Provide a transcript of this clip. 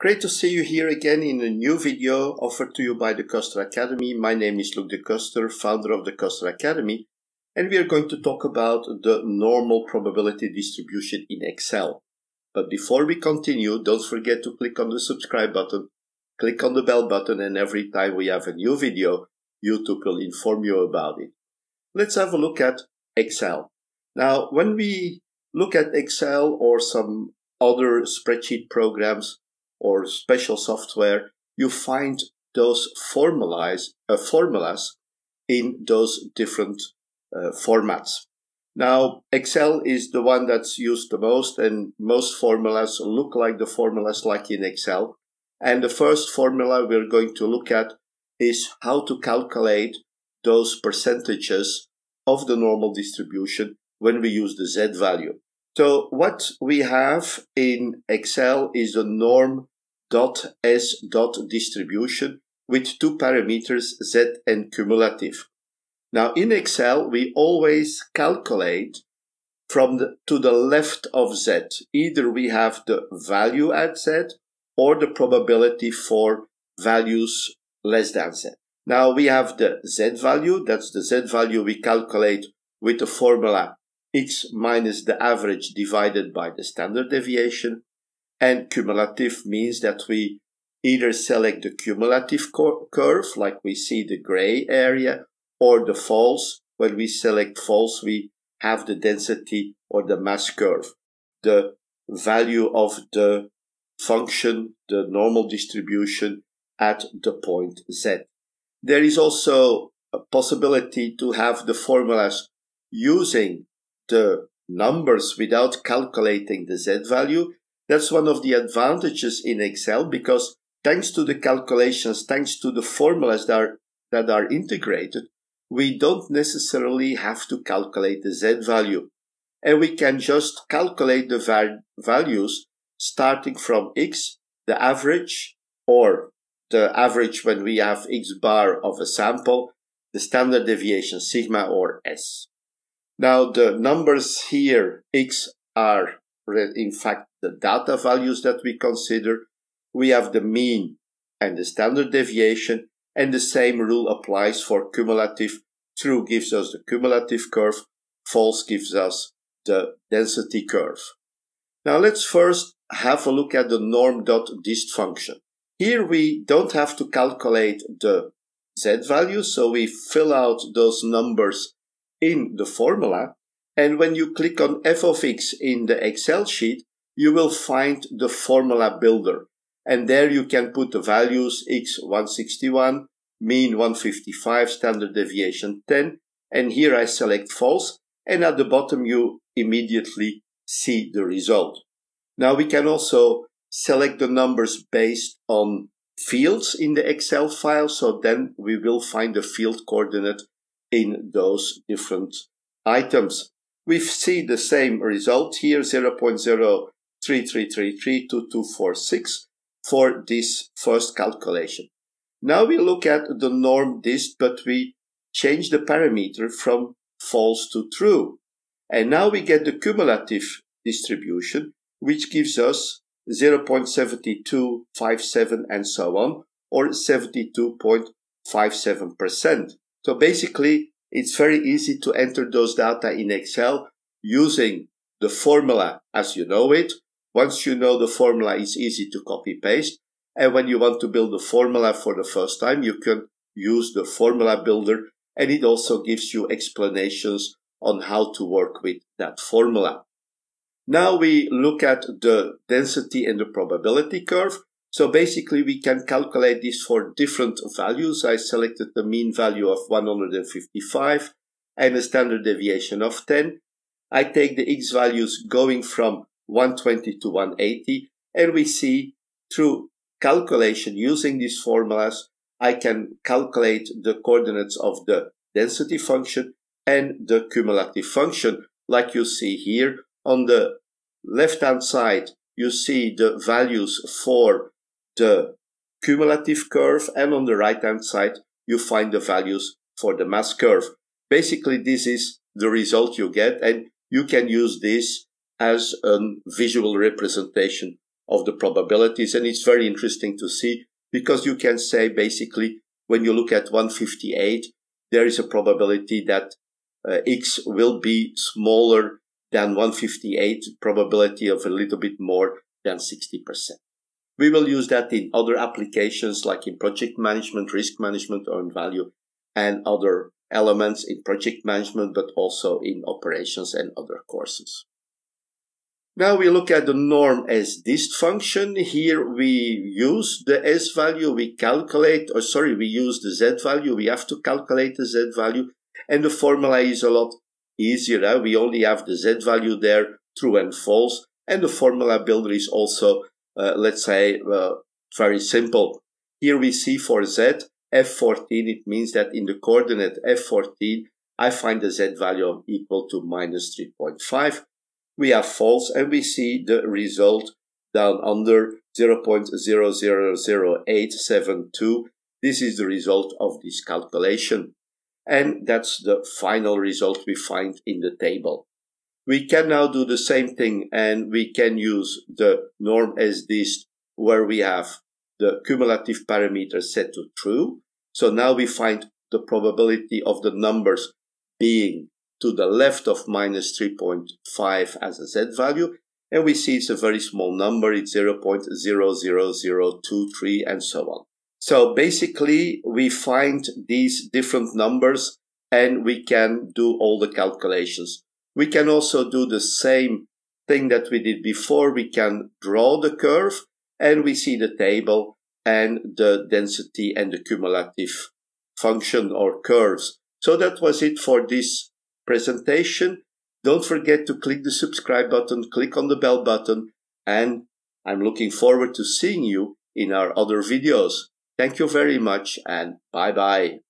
Great to see you here again in a new video offered to you by De Ceuster Academy. My name is Luc De Ceuster, founder of De Ceuster Academy, and we are going to talk about the normal probability distribution in Excel. But before we continue, don't forget to click on the subscribe button, click on the bell button, and every time we have a new video, YouTube will inform you about it. Let's have a look at Excel. Now, when we look at Excel or some other spreadsheet programs, or special software, you find those formulas, uh, formulas in those different uh, formats. Now, Excel is the one that's used the most, and most formulas look like the formulas like in Excel. And the first formula we're going to look at is how to calculate those percentages of the normal distribution when we use the Z value. So what we have in Excel is a norm dot s dot distribution with two parameters z and cumulative. Now in Excel, we always calculate from the, to the left of z. Either we have the value at z or the probability for values less than z. Now we have the z value, that's the z value we calculate with the formula x minus the average divided by the standard deviation. And cumulative means that we either select the cumulative curve, like we see the gray area, or the false. When we select false, we have the density or the mass curve, the value of the function, the normal distribution at the point z. There is also a possibility to have the formulas using the numbers without calculating the z value. That's one of the advantages in Excel because thanks to the calculations, thanks to the formulas that are, that are integrated, we don't necessarily have to calculate the z value. And we can just calculate the va values starting from x, the average, or the average when we have x bar of a sample, the standard deviation sigma or s. Now the numbers here, x are in fact the data values that we consider. We have the mean and the standard deviation and the same rule applies for cumulative. True gives us the cumulative curve, false gives us the density curve. Now let's first have a look at the norm.dist function. Here we don't have to calculate the z value, so we fill out those numbers in the formula. And when you click on f of x in the Excel sheet, you will find the formula builder. And there you can put the values x161, mean 155, standard deviation 10. And here I select false. And at the bottom, you immediately see the result. Now we can also select the numbers based on fields in the Excel file. So then we will find the field coordinate in those different items. We see the same result here, 0.033332246 for this first calculation. Now we look at the norm dist, but we change the parameter from false to true. And now we get the cumulative distribution, which gives us 0.7257 and so on, or 72.57%. So basically, it's very easy to enter those data in Excel using the formula as you know it. Once you know the formula, it's easy to copy paste. And when you want to build a formula for the first time, you can use the formula builder and it also gives you explanations on how to work with that formula. Now we look at the density and the probability curve. So basically we can calculate this for different values. I selected the mean value of 155 and a standard deviation of 10. I take the x values going from 120 to 180 and we see through calculation using these formulas, I can calculate the coordinates of the density function and the cumulative function like you see here on the left hand side you see the values for the cumulative curve and on the right hand side you find the values for the mass curve. Basically this is the result you get and you can use this as a visual representation of the probabilities. And it's very interesting to see because you can say basically when you look at 158, there is a probability that uh, X will be smaller than 158, probability of a little bit more than 60%. We will use that in other applications like in project management, risk management, or earned value, and other elements in project management, but also in operations and other courses. Now we look at the norm.s.dist function. Here we use the S value, we calculate, or sorry, we use the Z value. We have to calculate the Z value and the formula is a lot easier. Eh? We only have the Z value there, true and false. And the formula builder is also, let's say, uh, very simple. Here we see for Z, F14, it means that in the coordinate F14, I find the Z value equal to minus 3.5 we have false and we see the result down under 0.000872. This is the result of this calculation. And that's the final result we find in the table. We can now do the same thing and we can use the norm.s.dist where we have the cumulative parameter set to true. So now we find the probability of the numbers being to the left of minus 3.5 as a z value. And we see it's a very small number. It's 0.00023 and so on. So basically we find these different numbers and we can do all the calculations. We can also do the same thing that we did before. We can draw the curve and we see the table and the density and the cumulative function or curves. So that was it for this presentation. Don't forget to click the subscribe button, click on the bell button, and I'm looking forward to seeing you in our other videos. Thank you very much and bye bye.